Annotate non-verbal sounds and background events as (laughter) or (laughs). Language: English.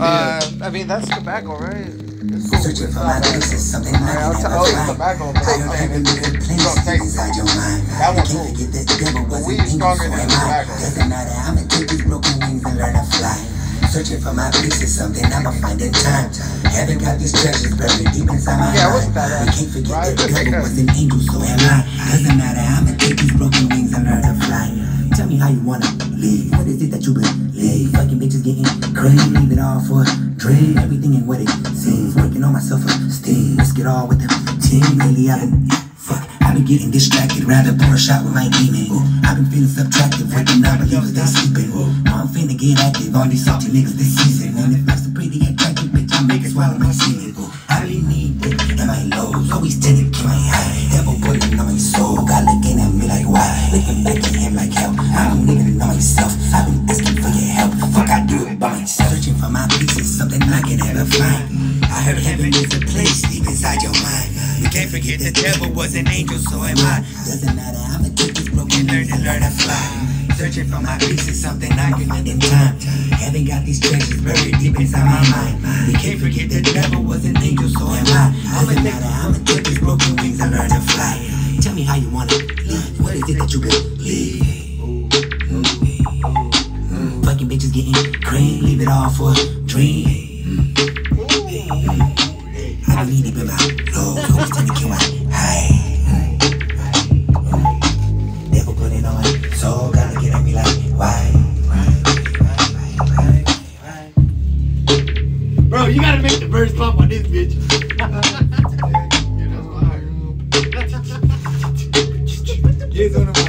Uh, I mean that's tobacco, right? It's. Searching for my place is something I Alright, I'll can t- never I'll eat find. tobacco, I I heard mean, heaven is a you place don't taste inside your mind. That one's can't forget that the devil was weed an angel, so am I. Doesn't matter, I'ma take these broken wings and learn to fly. Searching for my place is something I'ma find in time. Heaven got these treasures buried deep inside my Yeah, it mind. bad, We can't forget right? that the devil was an (laughs) angel, so am I. Doesn't matter, I'ma take these broken wings and learn to fly. Tell me how you wanna live. What is it that you believe? Fucking bitches getting crazy, leave it all for a dream. Everything ain't what it seems. Working on my self-esteem. Risk it all with the team. Lately I've been fuck. I've been getting distracted. Rather pour a shot with my demon. I've been feeling subtractive with the non-believers they sleeping. Ooh, I'm finna get active on these salty niggas this season. And if that's a pretty attractive bitch, I make it swallow my semen. I really need it. And my lows always tend to keep my high. Devil pulling on my soul. God looking at me like why? Looking back is something I. I heard heaven is a place deep inside your mind. You can't forget the devil was an angel, so am I. Doesn't matter, I'ma take this broken learn and learn to fly. Searching for my peace is something I can find in time. Heaven got these treasures buried deep inside my mind. We can't forget the devil was an angel, so am I. Doesn't matter, I'ma take these broken wings and learn to fly. Tell me how you wanna live. What is it that you believe? Fucking bitches getting cream, leave it all for a dream you need to be the No, don't be trying to kill my high. Never put it on. So gotta get at me like, why? Bro, you gotta make the birds pop on this bitch. (laughs) yeah, that's fire. (laughs) Get on the